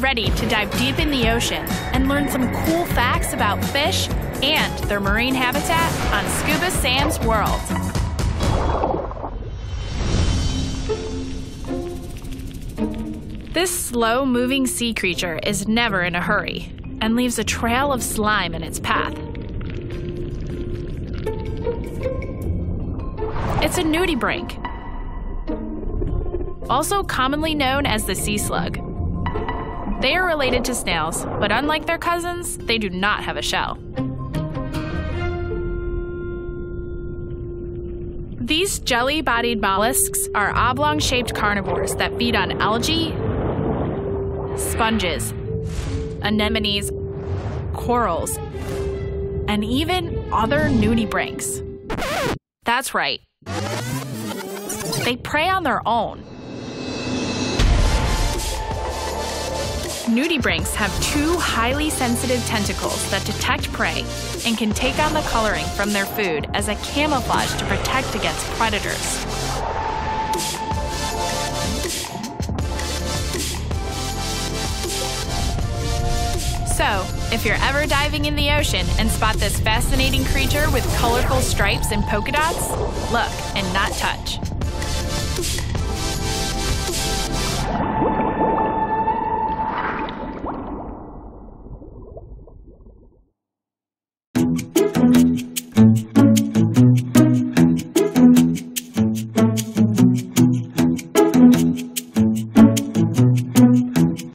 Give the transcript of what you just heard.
ready to dive deep in the ocean and learn some cool facts about fish and their marine habitat on Scuba Sam's World. This slow moving sea creature is never in a hurry and leaves a trail of slime in its path. It's a nudibranch, also commonly known as the sea slug. They are related to snails, but unlike their cousins, they do not have a shell. These jelly bodied mollusks are oblong shaped carnivores that feed on algae, sponges, anemones, corals, and even other nudibranchs. That's right. They prey on their own. Nudibranchs have two highly sensitive tentacles that detect prey and can take on the coloring from their food as a camouflage to protect against predators. So, if you're ever diving in the ocean and spot this fascinating creature with colorful stripes and polka dots, look and not touch.